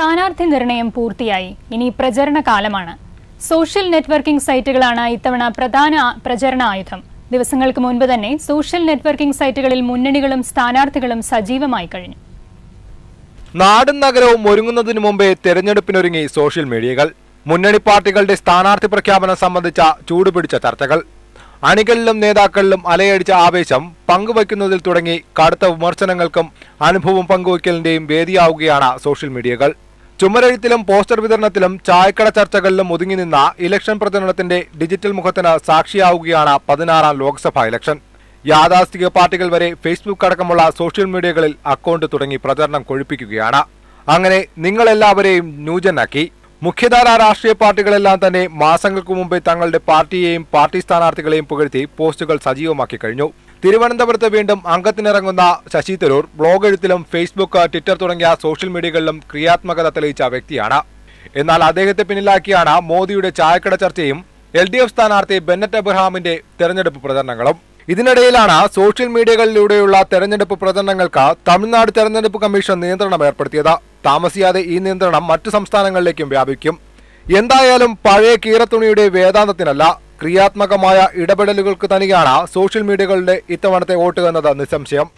സ്ഥാനാർത്ഥി നിർണയം പൂർത്തിയായി. ഇനി പ്രചരണ കാലമാണ്. സോഷ്യൽ നെറ്റ്വർക്കിംഗ് സൈറ്റുകളാണ് ഇത്തവണ പ്രധാന പ്രചരണ ആയുധം. ദിവസങ്ങൾക്ക് മുൻപ് തന്നെ സോഷ്യൽ നെറ്റ്വർക്കിംഗ് സൈറ്റുകളിൽ മുന്നണികളും സ്ഥാനാർത്ഥികളും സജീവമായി കഴിഞ്ഞു. നാടും നഗരവും ഒരുങ്ങുന്നതിനു മുമ്പേ തെരഞ്ഞെടുപ്പിനൊരുങ്ങി സോഷ്യൽ മീഡിയകൾ. മുന്നണി പാർട്ടികളുടെ സ്ഥാനാർത്ഥി പ്രഖ്യാപനം സംബന്ധിച്ച ചൂടുപിടിച്ച ചർച്ചകൾ. അണികളിലും നേതാക്കളിലും അലയടിച്ച ആവേശം പങ്കുവയ്ക്കുന്നതിൽ തുടങ്ങി കടുത്ത വിമർശനങ്ങൾക്കും അനുഭവം പങ്കുവയ്ക്കലിന്റെയും വേദിയാവുകയാണ് സോഷ്യൽ മീഡിയകൾ. ചുമരെഴുത്തിലും പോസ്റ്റർ വിതരണത്തിലും ചായക്കട ചർച്ചകളിലും ഒതുങ്ങി നിന്ന ഇലക്ഷൻ പ്രചരണത്തിന്റെ ഡിജിറ്റൽ മുഖത്തിന് സാക്ഷിയാവുകയാണ് പതിനാറാം ലോക്സഭാ ഇലക്ഷൻ. യാഥാസ്ഥിക പാർട്ടികൾ വരെ ഫേസ്ബുക്ക് അടക്കമുള്ള സോഷ്യൽ മീഡിയകളിൽ അക്കൗണ്ട് തുടങ്ങി പ്രചരണം കൊഴിപ്പിക്കുകയാണ്. അങ്ങനെ നിങ്ങളെല്ലാവരെയും ന്യൂജനാക്കി. മുഖ്യധാരാ രാഷ്ട്രീയ പാർട്ടികളെല്ലാം തന്നെ മാസങ്ങൾക്ക് മുമ്പേ തങ്ങളുടെ പാർട്ടിയെയും പാർട്ടി സ്ഥാനാർത്ഥികളെയും പുകഴ്ത്തി പോസ്റ്റുകൾ സജീവമാക്കി കഴിഞ്ഞു. തിരുവനന്തപുരത്ത് വീണ്ടും അംഗത്തിനിറങ്ങുന്ന ശശി തരൂർ ബ്ലോഗ് എഴുത്തിലും ഫേസ്ബുക്ക് ട്വിറ്റർ തുടങ്ങിയ സോഷ്യൽ മീഡിയകളിലും ക്രിയാത്മകത തെളിയിച്ച വ്യക്തിയാണ്. എന്നാൽ അദ്ദേഹത്തെ പിന്നിലാക്കിയാണ് മോദിയുടെ ചായക്കട ചർച്ചയും എൽ ഡി എഫ് സ്ഥാനാർത്ഥി ബെന്നറ്റ് എബ്രഹാമിന്റെ തെരഞ്ഞെടുപ്പ് പ്രചരണങ്ങളും. ഇതിനിടയിലാണ് സോഷ്യൽ മീഡിയകളിലൂടെയുള്ള തെരഞ്ഞെടുപ്പ് പ്രചരണങ്ങൾക്ക് തമിഴ്നാട് തെരഞ്ഞെടുപ്പ് കമ്മീഷൻ നിയന്ത്രണം ഏർപ്പെടുത്തിയത്. താമസിയാതെ ഈ നിയന്ത്രണം മറ്റു സംസ്ഥാനങ്ങളിലേക്കും വ്യാപിക്കും. എന്തായാലും പഴയ കീറത്തുണിയുടെ വേദാന്തത്തിനല്ല ക്രിയാത്മകമായ ഇടപെടലുകൾക്ക് തന്നെയാണ് സോഷ്യൽ മീഡിയകളുടെ ഇത്തവണത്തെ വോട്ട് എന്നത് നിസ്സംശയം.